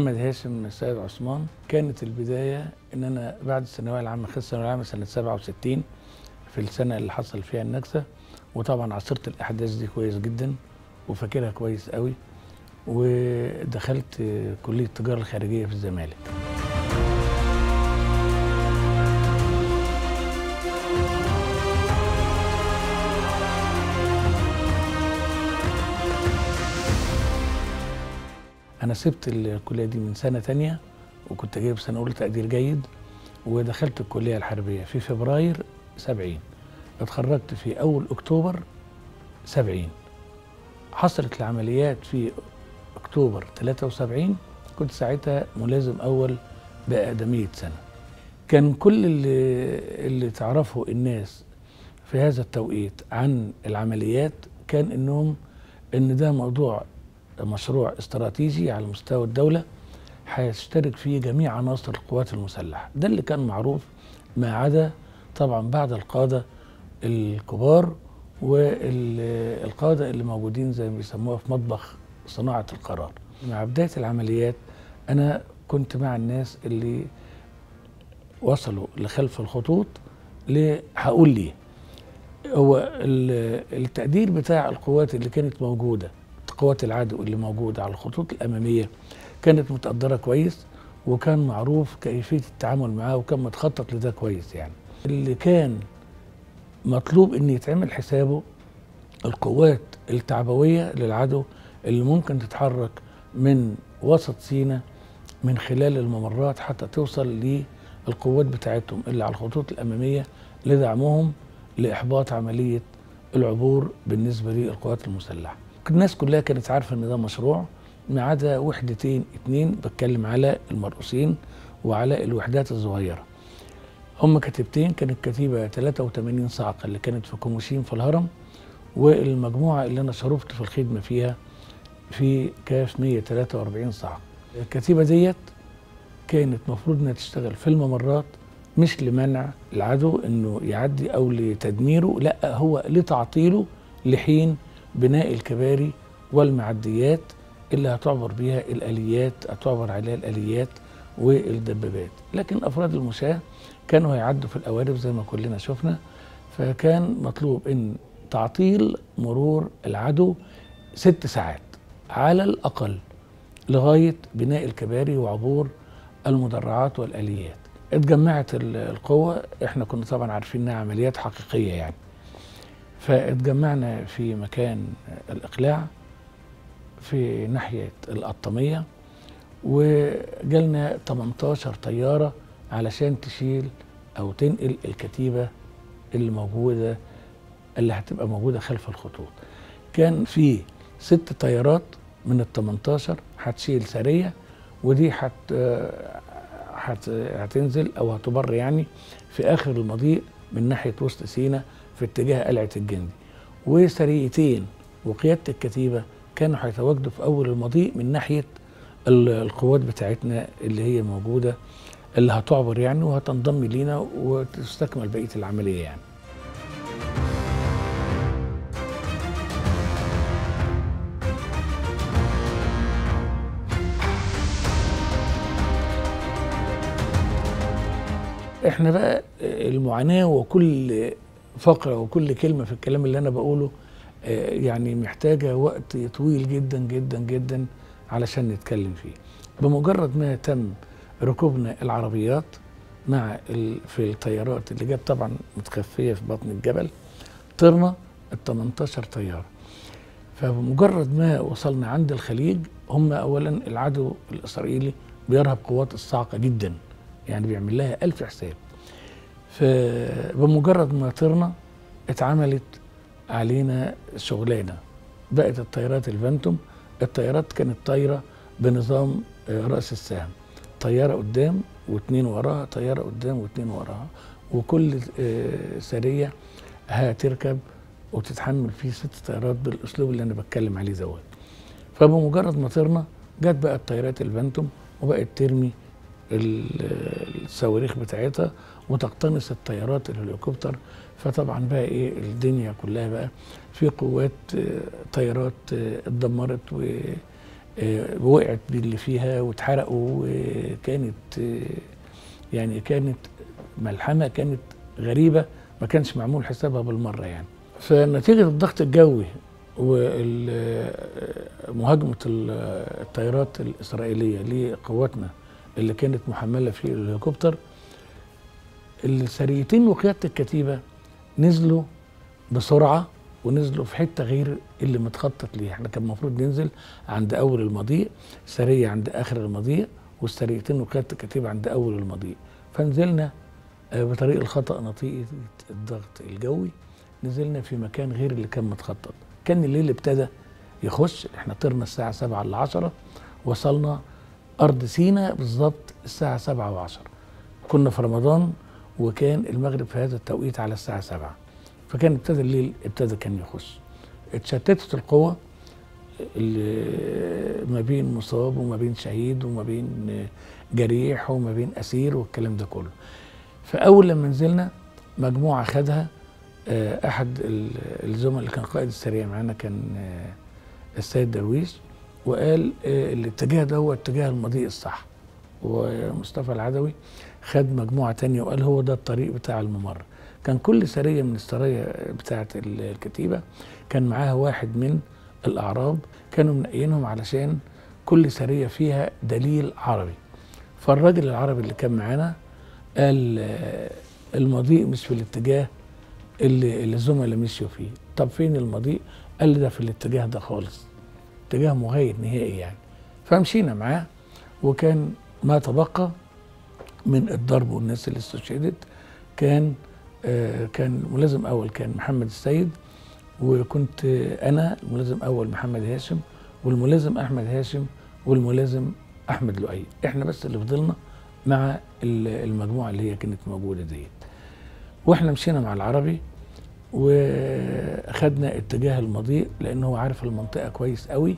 محمد هاشم السيد عثمان كانت البداية إن أنا بعد الثانوية العامة خدت الثانوية العامة سنة 67 في السنة اللي حصل فيها النكسة. وطبعا عاصرت الأحداث دي كويس جدا وفاكرها كويس قوي ودخلت كلية التجارة الخارجية في الزمالك. أنا سبت الكلية دي من سنة تانية وكنت جايب سنة أولى تقدير جيد ودخلت الكلية الحربية في فبراير 70 اتخرجت في أول أكتوبر 70 حصلت العمليات في أكتوبر 73 كنت ساعتها ملازم أول بأقدمية سنة. كان كل اللي, اللي تعرفه الناس في هذا التوقيت عن العمليات كان إنهم إن ده موضوع مشروع استراتيجي على مستوى الدولة هيشترك فيه جميع عناصر القوات المسلحة. ده اللي كان معروف ما عدا طبعا بعد القادة الكبار والقادة اللي موجودين زي ما بيسموها في مطبخ صناعة القرار. مع بداية العمليات أنا كنت مع الناس اللي وصلوا لخلف الخطوط هقول ليه. هو التقدير بتاع القوات اللي كانت موجودة قوات العدو اللي موجودة على الخطوط الأمامية كانت متقدرة كويس وكان معروف كيفية التعامل معاه وكان متخطط لده كويس يعني اللي كان مطلوب إن يتعمل حسابه القوات التعبوية للعدو اللي ممكن تتحرك من وسط سينا من خلال الممرات حتى توصل للقوات بتاعتهم اللي على الخطوط الأمامية لدعمهم لإحباط عملية العبور بالنسبة للقوات المسلحة. الناس كلها كانت عارفة إن ده مشروع ما عدا وحدتين اتنين بتكلم على المرؤوسين وعلى الوحدات الصغيرة. هم كتيبتين كانت كتيبه 83 صاعقة اللي كانت في كوموشين في الهرم والمجموعة اللي أنا شرفت في الخدمة فيها في كاف 143 صاعقة. الكتيبه ديت كانت المفروض إنها تشتغل في الممرات مش لمنع العدو إنه يعدي أو لتدميره لأ هو لتعطيله لحين بناء الكباري والمعديات اللي هتعبر بيها الآليات هتعبر عليها الآليات والدبابات. لكن أفراد المشاة كانوا هيعدوا في القوارب زي ما كلنا شفنا فكان مطلوب إن تعطيل مرور العدو ست ساعات على الأقل لغاية بناء الكباري وعبور المدرعات والآليات. اتجمعت القوة إحنا كنا طبعا عارفين إنها عمليات حقيقية يعني. فاتجمعنا في مكان الإقلاع في ناحية القطامية وجالنا 18 طيارة علشان تشيل أو تنقل الكتيبة اللي موجودة اللي هتبقى موجودة خلف الخطوط. كان في ست طيارات من ال 18 هتشيل سرية ودي هت هتنزل أو هتبر يعني في آخر المضيق من ناحية وسط سينا في اتجاه قلعة الجندي. وسريتين وقيادة الكتيبة كانوا هيتواجدوا في أول المضيق من ناحية القوات بتاعتنا اللي هي موجودة اللي هتعبر يعني وهتنضم لينا وتستكمل بقية العملية يعني. إحنا بقى المعاناة وكل فقرة وكل كلمة في الكلام اللي أنا بقوله يعني محتاجة وقت طويل جدا جدا جدا علشان نتكلم فيه. بمجرد ما تم ركوبنا العربيات مع في الطيارات اللي جت طبعا متخفية في بطن الجبل طرنا ال 18 طيارة. فبمجرد ما وصلنا عند الخليج هم اولا العدو الإسرائيلي بيرهب قوات الصاعقة جدا يعني بيعمل لها ألف حساب. فبمجرد ما طرنا اتعملت علينا شغلانة. بقت الطيارات الفانتوم الطيارات كانت طايرة بنظام رأس السهم. طيارة قدام واثنين وراها طيارة قدام واثنين وراها. وكل سرية هتركب وتتحمل فيه ست طيارات بالأسلوب اللي أنا بتكلم عليه دوت. فبمجرد ما طرنا جت بقى الطيارات الفانتوم وبقت ترمي الصواريخ بتاعتها وتقتنص الطيارات الهليكوبتر. فطبعا بقى إيه الدنيا كلها بقى في قوات طيارات اتدمرت آه، وقعت باللي فيها واتحرقوا وكانت آه، يعني كانت ملحمة كانت غريبة ما كانش معمول حسابها بالمرة يعني. فنتيجة الضغط الجوي ومهاجمه الطيارات الإسرائيلية لقواتنا اللي كانت محملة في الهليكوبتر السريتين وقياده الكتيبة نزلوا بسرعة ونزلوا في حتة غير اللي متخطط ليها. إحنا كان المفروض ننزل عند أول المضيق سريه عند آخر المضيق والسريتين وقياده الكتيبة عند أول المضيق. فنزلنا آه، بطريق الخطأ نتيجه الضغط الجوي نزلنا في مكان غير اللي كان متخطط. كان الليل ابتدى يخش إحنا طرنا الساعة 7 ل 10 وصلنا أرض سينا بالظبط الساعة 7 و10 كنا في رمضان وكان المغرب في هذا التوقيت على الساعة 7 فكان ابتدى الليل ابتدى كان يخش اتشتتت القوة ما بين مصاب وما بين شهيد وما بين جريح وما بين أسير والكلام ده كله. فأول لما نزلنا مجموعة خدها آه، أحد ال- الزملاء اللي كان قائد السريع معانا كان آه، السيد درويش. وقال آه، الاتجاه ده هو اتجاه المضيق الصح. ومصطفى العدوي خد مجموعة تانية وقال هو ده الطريق بتاع الممر. كان كل سرية من السرايا بتاعة الكتيبة كان معاها واحد من الأعراب كانوا منقيينهم علشان كل سرية فيها دليل عربي. فالراجل العربي اللي كان معانا قال آه، المضيق مش في الاتجاه اللي الزملاء مشيوا فيه. طب فين المضيق قال ده في الاتجاه ده خالص. اتجاه مغاير نهائي يعني. فمشينا معاه وكان ما تبقى من الضرب والناس اللي استشهدت. كان آه، كان ملازم أول كان محمد السيد وكنت أنا الملازم أول محمد هاشم والملازم أحمد هاشم والملازم أحمد لؤي. إحنا بس اللي فضلنا مع ال- المجموعة اللي هي كانت موجودة ديت. وإحنا مشينا مع العربي وخدنا اتجاه المضيق لأن هو عارف المنطقة كويس قوي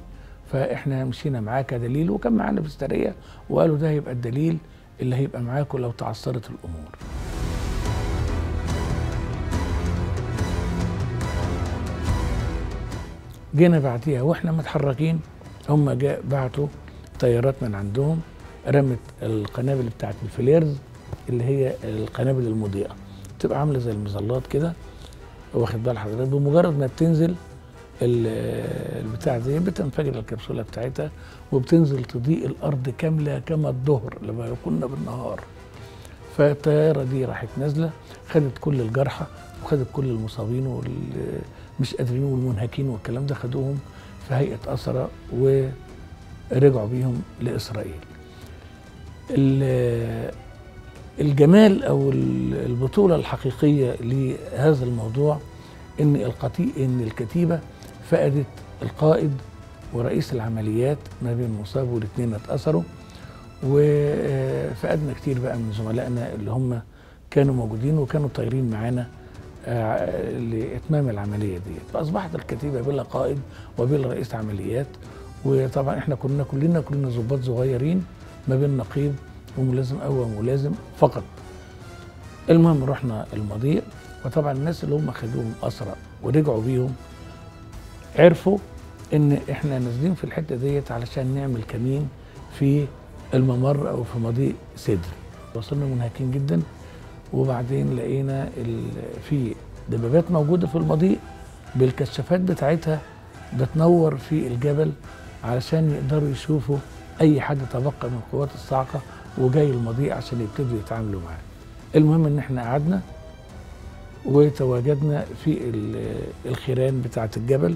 فإحنا مشينا معاه كدليل وكان معانا في السريه وقالوا ده هيبقى الدليل اللي هيبقى معاكم لو تعثرت الأمور. جينا بعديها وإحنا متحركين هم جاء بعتوا طيارات من عندهم رمت القنابل بتاعت الفليرز اللي هي القنابل المضيئة. تبقى عاملة زي المظلات كده واخد بال حضرتك بمجرد ما بتنزل ال- البتاع دي بتنفجر الكبسولة بتاعتها وبتنزل تضيء الأرض كاملة كما الظهر لما كنا بالنهار فالطيارة دي راحت نازلة خدت كل الجرحى وخدت كل المصابين واللي مش قادرين والمنهكين والكلام ده خدوهم في هيئة اسرى ورجعوا بيهم لإسرائيل. ال- الجمال أو ال- البطولة الحقيقية لهذا الموضوع إن القتي إن الكتيبة فقدت القائد ورئيس العمليات ما بين مصاب والاثنين اتأثروا وفقدنا كتير بقى من زملائنا اللي هم كانوا موجودين وكانوا طايرين معانا آه، لإتمام العملية دي. فأصبحت الكتيبة بلا قائد وبلا رئيس عمليات وطبعا إحنا كنا كلنا كلنا ضباط صغيرين ما بين نقيب وملازم اول وملازم فقط. المهم رحنا المضيق وطبعا الناس اللي هم خدوهم اسرى ورجعوا بيهم عرفوا إن إحنا نازلين في الحتة ديت علشان نعمل كمين في الممر أو في مضيق سدر وصلنا منهكين جدا وبعدين لقينا في دبابات موجودة في المضيق بالكشافات بتاعتها بتنور في الجبل علشان يقدروا يشوفوا أي حد تبقى من القوات الصاعقة وجاي المضيق عشان يبتدوا يتعاملوا معاه المهم إن إحنا قعدنا وتواجدنا في ال- الخيران بتاعة الجبل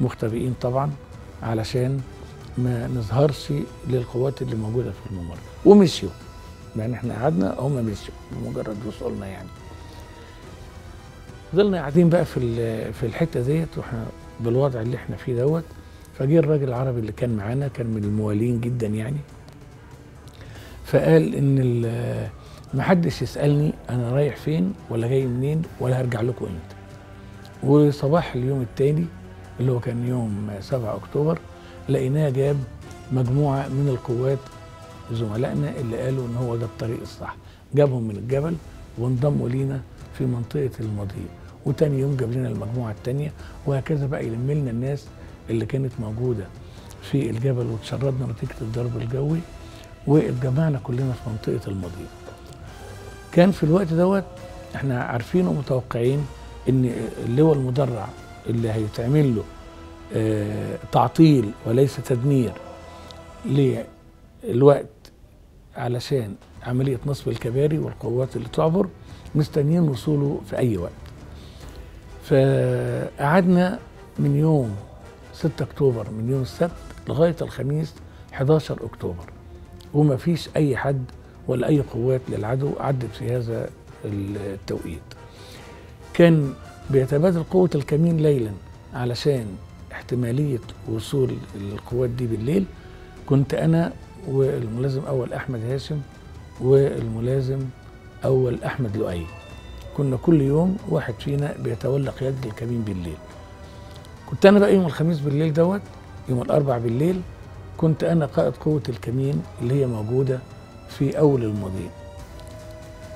مختبئين طبعا علشان ما نظهرش للقوات اللي موجودة في الممر. ومشيوا يعني إحنا قعدنا هم مشيوا بمجرد وصولنا يعني. فضلنا قاعدين بقى في في الحتة ديت وإحنا بالوضع اللي إحنا فيه دوت. فجه الراجل العربي اللي كان معانا كان من الموالين جدا يعني فقال إن محدش يسألني أنا رايح فين ولا جاي منين ولا هرجع لكم إمتى. وصباح اليوم التاني اللي هو كان يوم 7 أكتوبر لقيناه جاب مجموعة من القوات زملائنا اللي قالوا إن هو ده الطريق الصح. جابهم من الجبل وانضموا لينا في منطقة المضيق. وتاني يوم جاب لنا المجموعة التانية وهكذا بقى يلم لنا الناس اللي كانت موجودة في الجبل وتشردنا نتيجة الضرب الجوي. واتجمعنا كلنا في منطقة المضيق. كان في الوقت دوت إحنا عارفين ومتوقعين إن اللواء المدرع اللي هيتعمل له آه، تعطيل وليس تدمير للوقت علشان عملية نصب الكباري والقوات اللي تعبر مستنيين وصوله في أي وقت. فقعدنا من يوم 6 أكتوبر من يوم السبت لغاية الخميس 11 أكتوبر. وما فيش أي حد ولا أي قوات للعدو عدت في هذا التوقيت. كان بيتبادل قوة الكمين ليلا علشان احتمالية وصول القوات دي بالليل. كنت أنا والملازم أول أحمد هاشم والملازم أول أحمد لؤي. كنا كل يوم واحد فينا بيتولى قيادة الكمين بالليل. كنت أنا بقى يوم الخميس بالليل دوت يوم الأربع بالليل كنت أنا قائد قوة الكمين اللي هي موجودة في أول المضيق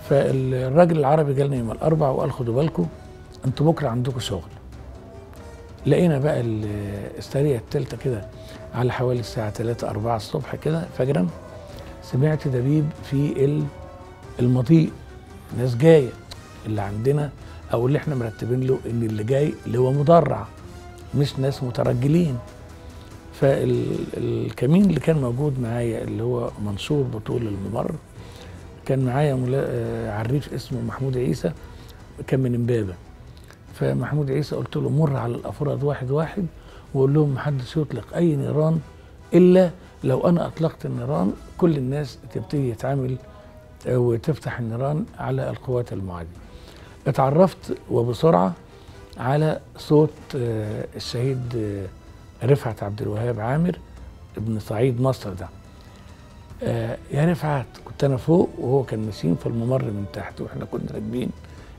فالراجل العربي جالنا يوم الأربع وقال خدوا بالكم أنتوا بكرة عندكم شغل. لقينا بقى السرية التالتة كده على حوالي الساعة 3 4 الصبح كده فجرا سمعت دبيب في المضيق ناس جاية اللي عندنا أو اللي إحنا مرتبين له إن اللي جاي اللي هو مدرع مش ناس مترجلين. فالكمين اللي كان موجود معايا اللي هو منصور بطول الممر كان معايا عريف اسمه محمود عيسى كان من امبابة فمحمود عيسى قلت له مر على الافراد واحد واحد وقول لهم محدش يطلق أي نيران إلا لو أنا أطلقت النيران كل الناس تبتدي تتعامل وتفتح النيران على القوات المعادية. اتعرفت وبسرعة على صوت الشهيد رفعت عبد الوهاب عامر ابن صعيد مصر ده. يا رفعت كنت أنا فوق وهو كان ماشيين في الممر من تحت وإحنا كنا راكبين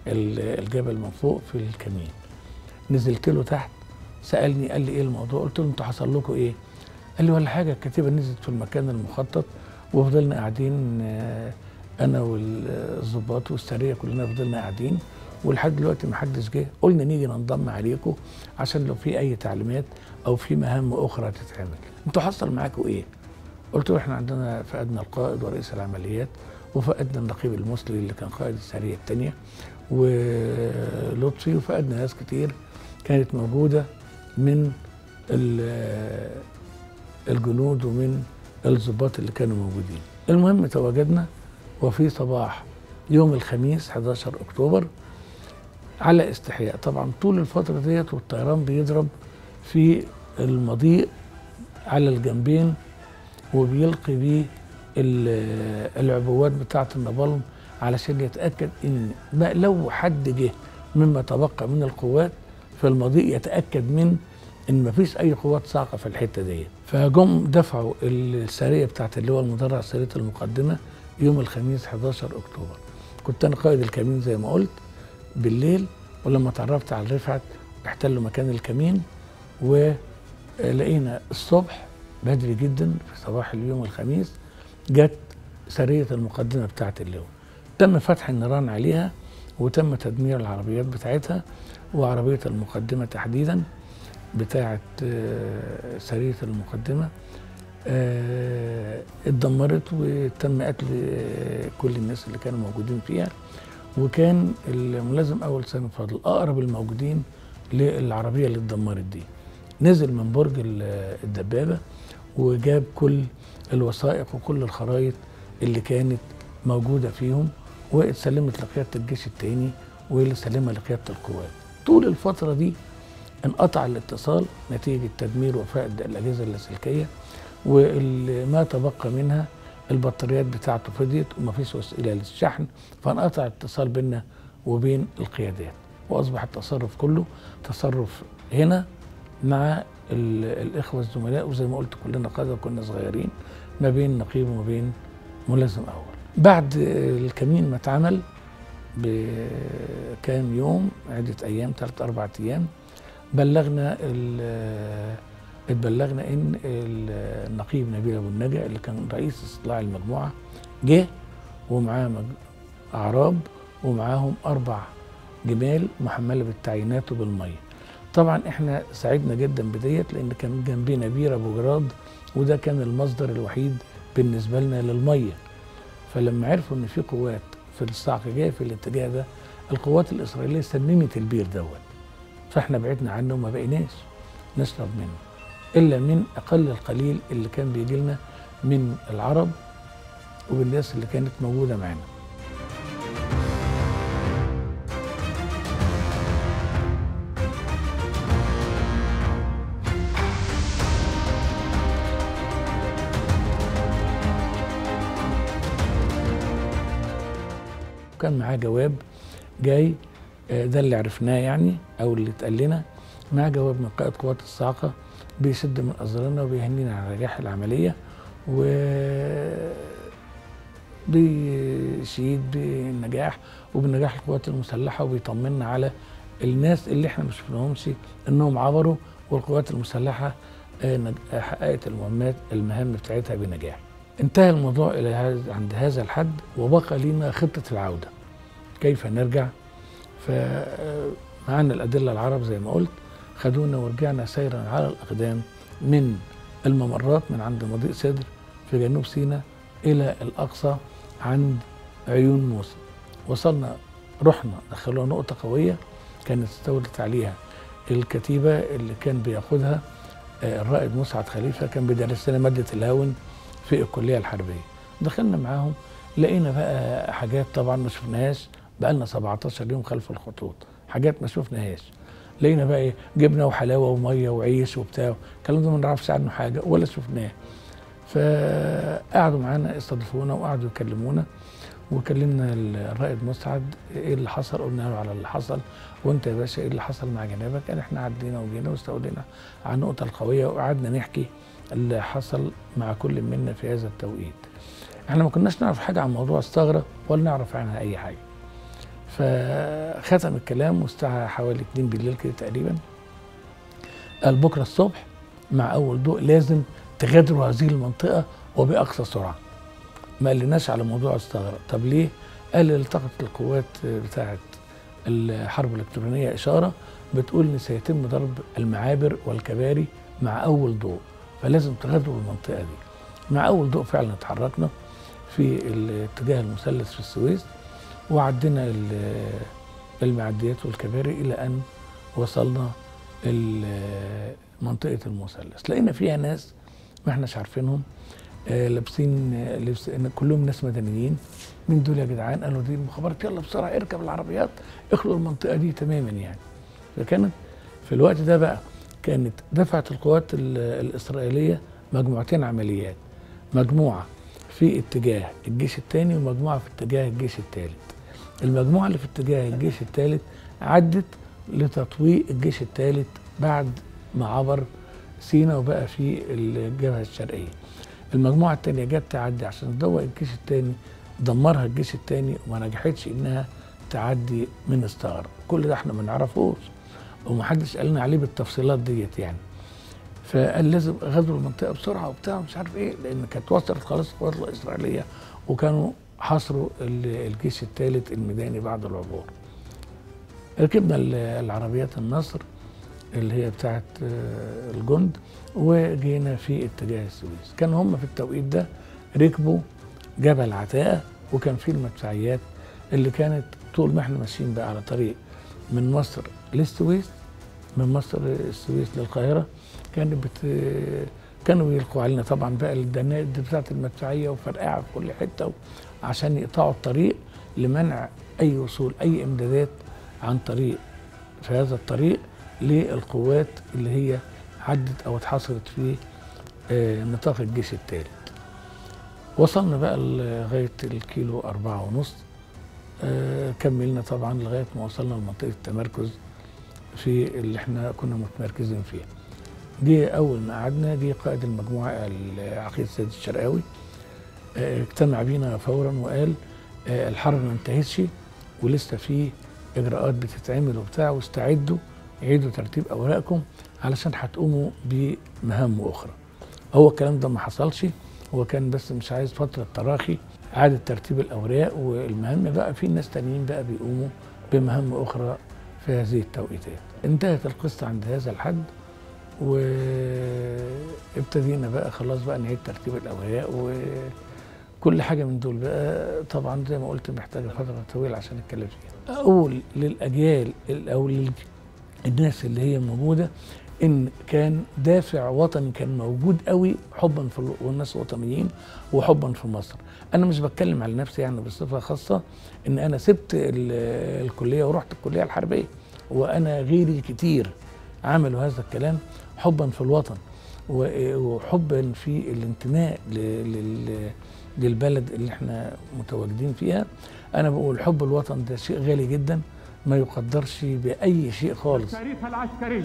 الجبل من فوق في الكمين. نزلت له تحت سألني قال لي إيه الموضوع؟ قلت له أنتوا حصل لكم إيه؟ قال لي ولا حاجة الكتيبة نزلت في المكان المخطط وفضلنا قاعدين أنا والظباط والسرية كلنا فضلنا قاعدين. ولحد دلوقتي ما حدش جه. قلنا نيجي ننضم عليكم عشان لو في أي تعليمات أو في مهام أخرى تتعمل. أنتوا حصل معاكم إيه؟ قلت له إحنا عندنا فقدنا القائد ورئيس العمليات وفقدنا النقيب المصري اللي كان قائد السرية الثانية ولطفي وفقدنا ناس كتير كانت موجودة من الجنود ومن الضباط اللي كانوا موجودين. المهم تواجدنا وفي صباح يوم الخميس 11 أكتوبر على استحياء. طبعا طول الفترة ديت والطيران بيضرب في المضيق على الجنبين وبيلقي بيه العبوات بتاعة النابلم علشان يتأكد إن ما لو حد جه مما تبقى من القوات في المضيق يتأكد من إن مفيش أي قوات صاعقه في الحتة دي. فجم دفعوا السرية بتاعت اللواء المدرع سرية المقدمة يوم الخميس 11 أكتوبر. كنت أنا قائد الكمين زي ما قلت. بالليل ولما تعرفت على رفعت احتلوا مكان الكمين ولقينا الصبح بدري جدا في صباح اليوم الخميس جت سرية المقدمة بتاعت اللواء. تم فتح النيران عليها وتم تدمير العربيات بتاعتها وعربية المقدمة تحديدا بتاعة سرية المقدمة اتدمرت وتم قتل كل الناس اللي كانوا موجودين فيها. وكان الملازم أول سامي فاضل أقرب الموجودين للعربية اللي اتدمرت دي. نزل من برج الدبابة وجاب كل الوثائق وكل الخرائط اللي كانت موجودة فيهم واتسلمت لقيادة الجيش الثاني واللي سلمها لقيادة القوات. طول الفترة دي انقطع الاتصال نتيجة تدمير وفقد الأجهزة اللاسلكيه وما تبقى منها البطاريات بتاعته فضيت ومفيش وسيلة للشحن فانقطع الاتصال بيننا وبين القيادات وأصبح التصرف كله تصرف هنا مع الإخوة الزملاء وزي ما قلت كلنا قاده كنا صغيرين ما بين نقيب وما بين ملازم أول. بعد الكمين ما اتعمل بكام يوم عدة أيام ثلاث أربع أيام بلغنا اتبلغنا إن النقيب نبيل أبو النجا اللي كان رئيس استطلاع المجموعة جه ومعاه مج... أعراب ومعاهم أربع جمال محملة بالتعيينات وبالمية. طبعا إحنا سعدنا جدا بديت لأن كان جنبنا بير أبو جراد وده كان المصدر الوحيد بالنسبة لنا للمية. فلما عرفوا إن في قوات في الصعق جاية في الاتجاه ده القوات الإسرائيلية سممت البير دوت. فإحنا بعدنا عنه وما بقيناش. نشرب منه. إلا من أقل القليل اللي كان بيجي لنا من العرب وبالناس اللي كانت موجودة معانا. كان معاه جواب جاي آه، ده اللي عرفناه يعني أو اللي اتقال لنا. معاه جواب من قائد قوات الصاعقة بيشد من ازرنا وبيهنينا على نجاح العملية و بيشيد بالنجاح وبنجاح القوات المسلحة وبيطمنا على الناس اللي إحنا ما شفناهمش إنهم عبروا والقوات المسلحة آه، آه، حققت المهمات المهام بتاعتها بنجاح. انتهى الموضوع إلى عند هذا الحد وبقى لنا خطة العودة. كيف نرجع؟ فمعنا الأدلة العرب زي ما قلت خدونا ورجعنا سيرا على الأقدام من الممرات من عند مضيق سدر في جنوب سيناء إلى الأقصى عند عيون موسى. وصلنا رحنا دخلونا نقطة قوية كانت استولت عليها الكتيبة اللي كان بياخدها آه، الرائد مسعد خليفه كان بيدرس لنا مادة الهاون في الكلية الحربية. دخلنا معاهم لقينا بقى حاجات طبعا ما شفناهاش بقى لنا 17 يوم خلف الخطوط حاجات ما شفناهاش لقينا بقى إيه جبنة وحلاوة ومية وعيش وبتاع. الكلام ده ما نعرفش عنه حاجة ولا شفناه. فقعدوا معانا استضافونا وقعدوا يكلمونا. وكلمنا الرائد مسعد إيه اللي حصل؟ قلنا له على اللي حصل. وأنت يا باشا إيه اللي حصل مع جنابك؟ قال إحنا عدينا وجينا واستولينا على النقطة القوية وقعدنا نحكي اللي حصل مع كل منا في هذا التوقيت. إحنا ما كناش نعرف حاجة عن موضوع الثغره ولا نعرف عنها أي حاجة. فختم الكلام والساعة حوالي 2 بالليل كده تقريبا. قال بكرة الصبح مع أول ضوء لازم تغادروا هذه المنطقة وبأقصى سرعة. ما قالناش على موضوع الثغرة. طب ليه؟ قال التقت القوات بتاعه الحرب الإلكترونية إشارة بتقول إن سيتم ضرب المعابر والكباري مع أول ضوء فلازم تغادروا المنطقة دي. مع أول ضوء فعلا اتحركنا في الاتجاه المثلث في السويس. وعدينا ال- المعديات والكباري إلى أن وصلنا منطقة المثلث. لقينا فيها ناس ما إحناش عارفينهم آه، لابسين آه، لبس كلهم ناس مدنيين. مين دول يا جدعان؟ قالوا دي المخابرات يلا بسرعة اركب العربيات. اخلوا المنطقة دي تماما يعني. فكانت في الوقت ده بقى كانت دفعت القوات ال- الإسرائيلية مجموعتين عمليات. مجموعة في اتجاه الجيش الثاني ومجموعة في اتجاه الجيش الثالث المجموعة اللي في اتجاه الجيش الثالث عدت لتطويق الجيش الثالث بعد ما عبر سينا وبقى في الجبهة الشرقية. المجموعة الثانية جت تعدي عشان تدوق الجيش الثاني دمرها الجيش الثاني وما نجحتش إنها تعدي من الثغره كل ده إحنا ما نعرفوش ومحدش قال لنا عليه بالتفصيلات ديت يعني. فقال لازم غزوا المنطقة بسرعة وبتاع مش عارف إيه لأن كانت وصلت خلاص القوات الإسرائيلية وكانوا حصروا ال- الجيش الثالث الميداني بعد العبور. ركبنا ال- العربيات النصر اللي هي بتاعت آه، الجند وجينا في اتجاه السويس. كان هم في التوقيت ده ركبوا جبل عتاقة وكان في المدفعيات اللي كانت طول ما إحنا ماشيين بقى على طريق من مصر للسويس من مصر السويس للقاهرة. كانت بت... كانوا يلقوا علينا طبعا بقى الدنائد بتاعت المدفعية وفرقعة في كل حتة عشان يقطعوا الطريق لمنع أي وصول أي إمدادات عن طريق في هذا الطريق للقوات اللي هي عدت أو اتحصرت في آه، نطاق الجيش الثالث وصلنا بقى لغاية الكيلو أربعة ونص. آه، كملنا طبعا لغاية ما وصلنا لمنطقة التمركز في اللي إحنا كنا متمركزين فيها. جه أول ما قعدنا جه قائد المجموعة العقيد السيد الشرقاوي. اجتمع بينا فورا وقال آه، الحرب ما انتهتش ولسه في إجراءات بتتعمل وبتاع واستعدوا عيدوا ترتيب أوراقكم علشان هتقوموا بمهام أخرى. هو الكلام ده ما حصلش هو كان بس مش عايز فترة تراخي إعادة ترتيب الأوراق والمهام. بقى في ناس تانيين بقى بيقوموا بمهام أخرى في هذه التوقيتات. انتهت القصة عند هذا الحد وابتدينا بقى خلاص بقى نعيد ترتيب الأوراق وكل حاجة من دول. بقى طبعا زي ما قلت محتاجة فترة طويلة عشان نتكلم فيها. أقول للأجيال أو للناس اللي هي موجودة إن كان دافع وطني كان موجود قوي حبا في ال- والناس وطنيين وحبا في مصر. أنا مش بتكلم على نفسي يعني بصفة خاصة إن أنا سبت ال- الكلية ورحت الكلية الحربية وأنا غيري كتير عملوا هذا الكلام حبا في الوطن وحبا في الانتماء لل- للبلد اللي إحنا متواجدين فيها. أنا بقول حب الوطن ده شيء غالي جدا ما يقدرش بأي شيء خالص. التاريخ العسكري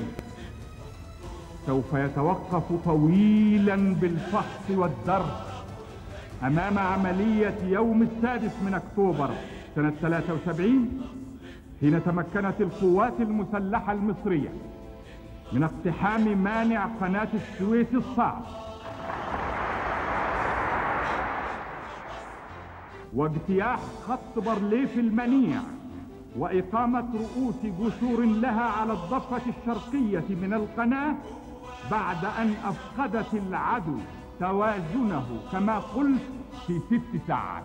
سوف يتوقف طويلا بالفحص والدرس أمام عملية يوم السادس من أكتوبر سنة 73 حين تمكنت القوات المسلحة المصرية من اقتحام مانع قناة السويس الصعب. واجتياح خط بارليف المنيع وإقامة رؤوس جسور لها على الضفة الشرقية من القناة بعد أن أفقدت العدو توازنه كما قلت في ست ساعات.